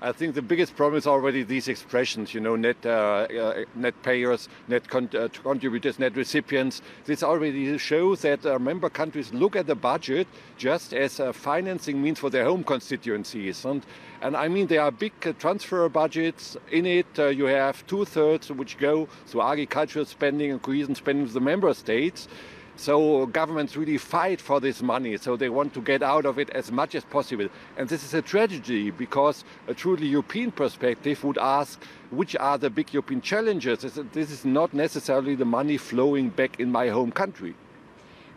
I think the biggest problem is already these expressions, you know, net uh, uh, net payers, net con uh, contributors, net recipients. This already shows that uh, member countries look at the budget just as a financing means for their home constituencies. And, and I mean, there are big uh, transfer budgets in it. Uh, you have two thirds which go to agricultural spending and cohesion spending of the member states. So governments really fight for this money. So they want to get out of it as much as possible. And this is a tragedy because a truly European perspective would ask which are the big European challenges. This is not necessarily the money flowing back in my home country.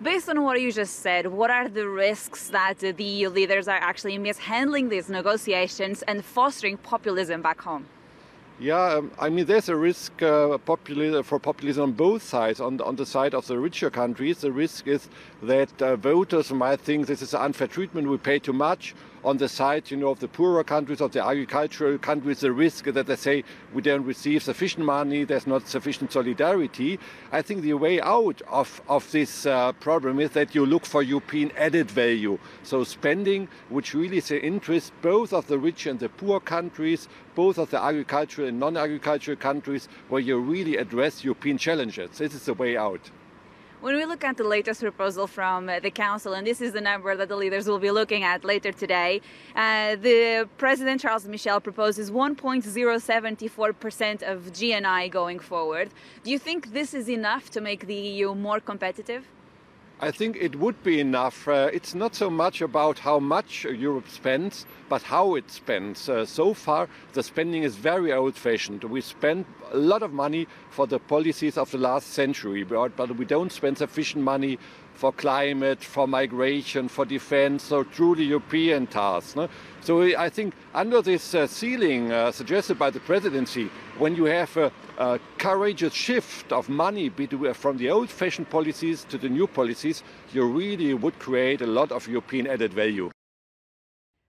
Based on what you just said, what are the risks that the EU leaders are actually mishandling these negotiations and fostering populism back home? Yeah, um, I mean, there's a risk uh, populi for populism on both sides. On the, on the side of the richer countries, the risk is that uh, voters might think this is unfair treatment, we pay too much. On the side, you know, of the poorer countries, of the agricultural countries, the risk that they say we don't receive sufficient money, there's not sufficient solidarity. I think the way out of, of this uh, problem is that you look for European added value. So spending, which really is the interest both of the rich and the poor countries, both of the agricultural and non-agricultural countries, where you really address European challenges. This is the way out. When we look at the latest proposal from uh, the Council, and this is the number that the leaders will be looking at later today, uh, the President Charles Michel proposes 1.074% of GNI going forward. Do you think this is enough to make the EU more competitive? I think it would be enough. Uh, it's not so much about how much Europe spends, but how it spends. Uh, so far, the spending is very old fashioned. We spend a lot of money for the policies of the last century, but, but we don't spend sufficient money for climate, for migration, for defense, so truly European tasks. No? So I think under this uh, ceiling uh, suggested by the presidency, when you have a, a courageous shift of money between, from the old-fashioned policies to the new policies, you really would create a lot of European added value.